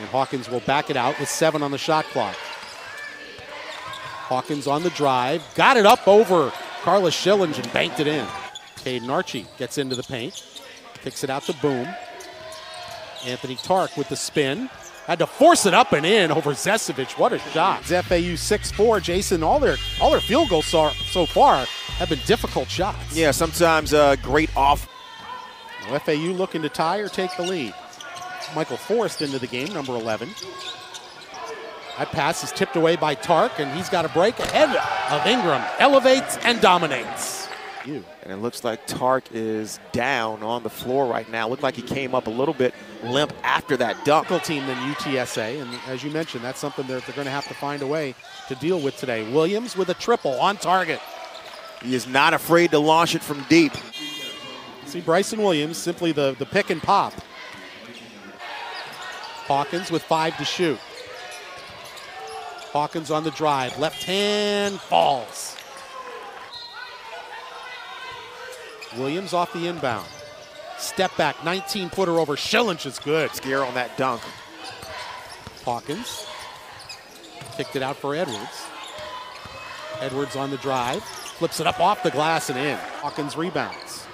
And Hawkins will back it out with seven on the shot clock. Hawkins on the drive, got it up over Karlis Silins and banked it in. Kaden Archie gets into the paint, kicks it out to Boum. Anthony Tark with the spin. Had to force it up and in over Zesevich. What a shot. It's FAU 6-4. Jason, all their all their field goals so, so far have been difficult shots. Yeah, sometimes uh, great off. Now FAU looking to tie or take the lead. Michael Forrest into the game, number 11. That pass is tipped away by Tark, and he's got a break ahead of Ingram. Elevates and dominates. And it looks like Tark is down on the floor right now. Looked like he came up a little bit limp after that dunk. Team than UTSA, and as you mentioned, that's something that they're going to have to find a way to deal with today. Williams with a triple on target. He is not afraid to launch it from deep. See Bryson Williams, simply the, the pick and pop. Hawkins with five to shoot. Hawkins on the drive. Left hand falls. Williams off the inbound. Step back, 19 footer over Silins is good. Scare on that dunk. Hawkins kicked it out for Edwards. Edwards on the drive, flips it up off the glass and in. Hawkins rebounds.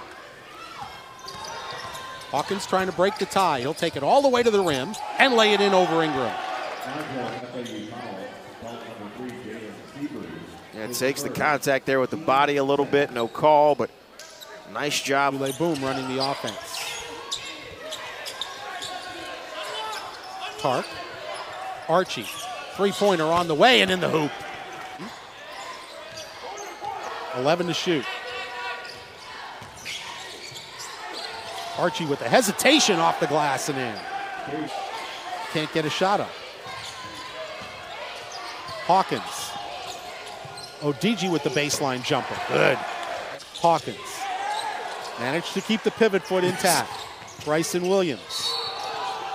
Hawkins trying to break the tie. He'll take it all the way to the rim and lay it in over Ingram. It takes the contact there with the body a little bit. No call, but nice job. Souley Boum running the offense. Tark. Archie. Three pointer on the way and in the hoop. 11 to shoot. Archie with the hesitation off the glass and in. Can't get a shot up. Hawkins. Odigie with the baseline jumper. Good. Hawkins. Managed to keep the pivot foot intact. Bryson Williams.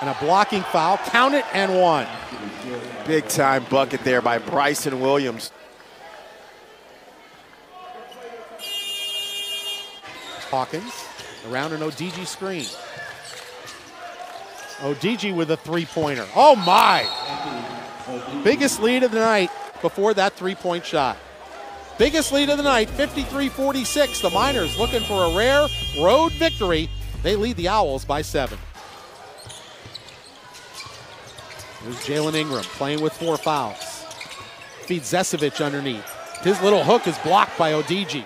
And a blocking foul. Count it and one. Big time bucket there by Bryson Williams. Hawkins around an Odigie screen. Odigie with a three pointer. Oh my! Biggest lead of the night before that three point shot. Biggest lead of the night, 53 46. The Miners looking for a rare road victory. They lead the Owls by seven. There's Jailyn Ingram playing with four fouls. Feeds Zesevich underneath. His little hook is blocked by Odigie.